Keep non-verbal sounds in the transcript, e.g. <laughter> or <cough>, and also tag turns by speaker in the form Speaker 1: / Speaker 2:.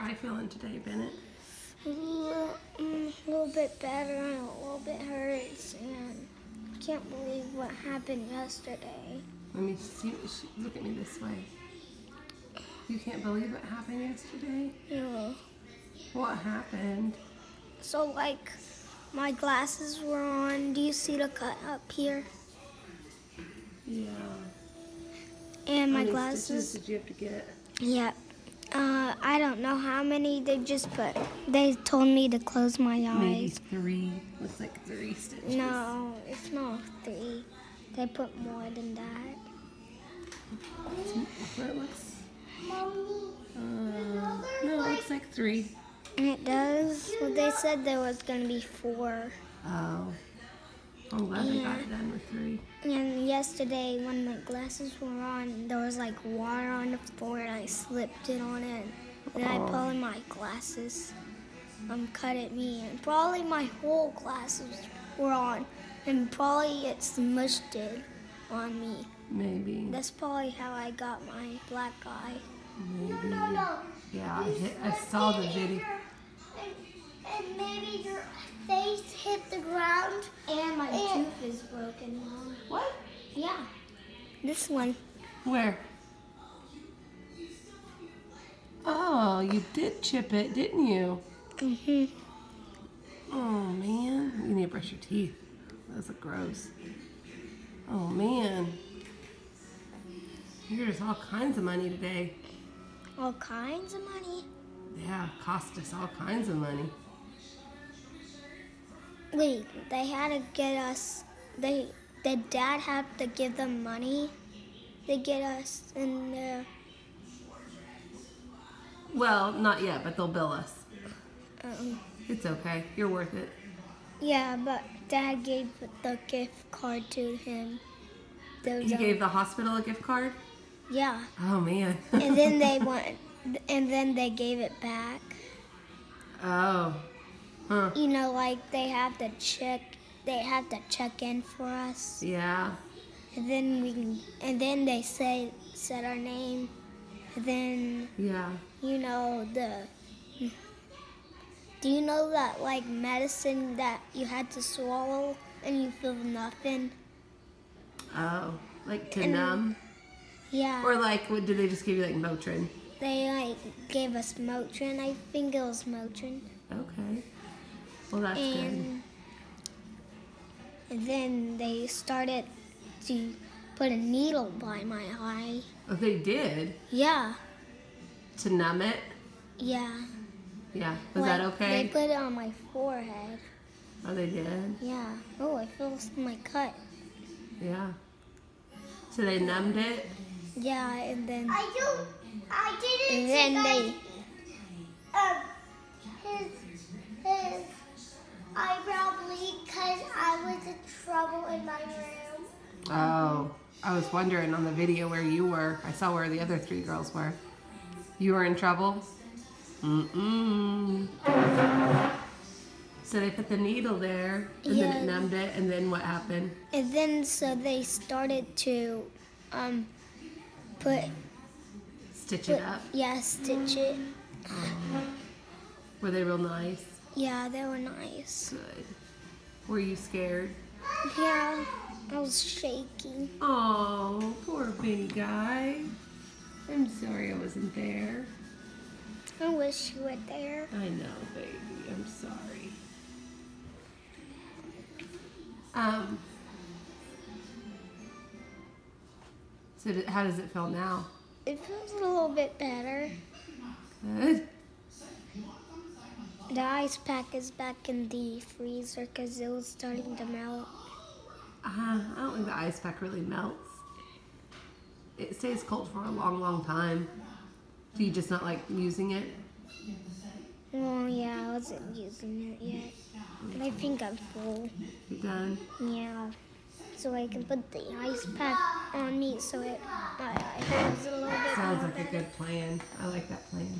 Speaker 1: eye feeling today, Bennett?
Speaker 2: A little, mm, a little bit better and a little bit hurts and I can't believe what happened yesterday.
Speaker 1: Let me see. Look at me this way. You can't believe what happened yesterday?
Speaker 2: Yeah.
Speaker 1: What happened?
Speaker 2: So like my glasses were on. Do you see the cut up here?
Speaker 1: Yeah.
Speaker 2: And my glasses.
Speaker 1: stitches did you have to get?
Speaker 2: Yeah. Uh, I don't know how many they just put. They told me to close my eyes.
Speaker 1: Maybe three. Looks like three stitches.
Speaker 2: No, it's not three. They put more than that.
Speaker 1: What it looks? Uh, no, it looks like three.
Speaker 2: It does. Well, they said there was gonna be four.
Speaker 1: Oh. I'm glad they got it done with three.
Speaker 2: And yesterday, when my glasses were on, there was like water on the floor, and I slipped it on it. And I
Speaker 1: Oh.
Speaker 2: pulled my glasses, um, cut at me, and probably my whole glasses were on, and probably it smushed it on me.
Speaker 1: Maybe.
Speaker 2: That's probably how I got my black eye.
Speaker 1: Maybe. Yeah, I, hit, I saw the video.
Speaker 3: And, and maybe your face hit the ground.
Speaker 2: And my
Speaker 3: And-
Speaker 2: tooth is broken now.
Speaker 1: What?
Speaker 2: Yeah. This one.
Speaker 1: Where? Oh, you did chip it, didn't you?
Speaker 2: hmm
Speaker 1: Oh man, you need to brush your teeth. Those look gross. Oh man, here's all kinds of money today.
Speaker 2: All kinds of money.
Speaker 1: Yeah, cost us all kinds of money.
Speaker 2: Wait, they had to get us. They, did Dad had to give them money to get us in there?
Speaker 1: Well, not yet, but they'll bill us.
Speaker 2: Um,
Speaker 1: It's okay. You're worth it.
Speaker 2: yeah, but Dad gave the gift card to him. Those,
Speaker 1: He
Speaker 2: um,
Speaker 1: gave the hospital a gift card.
Speaker 2: Yeah,
Speaker 1: Oh man.
Speaker 2: and then they <laughs> went, and then they gave it back.
Speaker 1: oh. Huh.
Speaker 2: You know, like they have to check. They have to check in for us,
Speaker 1: Yeah.
Speaker 2: and then we can, and then they say said our name, and then
Speaker 1: Yeah.
Speaker 2: you know the do you know that like medicine that you had to swallow and you feel nothing
Speaker 1: Oh. Like to
Speaker 2: And-
Speaker 1: numb,
Speaker 2: yeah
Speaker 1: or like, what did they just give you like Motrin?
Speaker 2: they like gave us motrin i think it was motrin
Speaker 1: Okay. Well, that's good.
Speaker 2: and and then they started to put a needle by my eye
Speaker 1: Oh, they did
Speaker 2: yeah
Speaker 1: to numb it.
Speaker 2: yeah
Speaker 1: Yeah. Was
Speaker 2: Like,
Speaker 1: that okay?
Speaker 2: they put it on my forehead
Speaker 1: oh, they did.
Speaker 2: yeah oh i feel my cut
Speaker 1: Yeah. So they numbed it.
Speaker 2: yeah and then
Speaker 3: I do. I didn't
Speaker 2: and then
Speaker 3: think
Speaker 2: they
Speaker 3: I, um, his, his eyebrow bleed because I was in trouble in my room.
Speaker 1: Oh, I was wondering on the video where you were. I saw where the other three girls were. You were in trouble? Mm-mm. So they put the needle there, and then it numbed it, and then what happened?
Speaker 2: And then so they started to um put,
Speaker 1: Stitch
Speaker 2: put
Speaker 1: it up.
Speaker 2: yeah, stitch it.
Speaker 1: Were they real nice?
Speaker 2: Yeah, they were nice.
Speaker 1: Good. Were you scared?
Speaker 2: Yeah, I was shaking.
Speaker 1: Oh, poor baby guy. I'm sorry I wasn't there.
Speaker 2: I wish you were there.
Speaker 1: I know, baby. I'm sorry. Um. So, how does it feel now?
Speaker 2: It feels a little bit better.
Speaker 1: Good.
Speaker 2: The ice pack is back in the freezer because it was starting to melt.
Speaker 1: Uh, I don't think the ice pack really melts. It stays cold for a long, long time. Do you just not like using it?
Speaker 2: Well, yeah, I wasn't using it yet. And I think I'm full.
Speaker 1: You done?
Speaker 2: Yeah. So I can put the ice pack on me so it my a little bit
Speaker 1: Sounds like a good plan. I like that plan.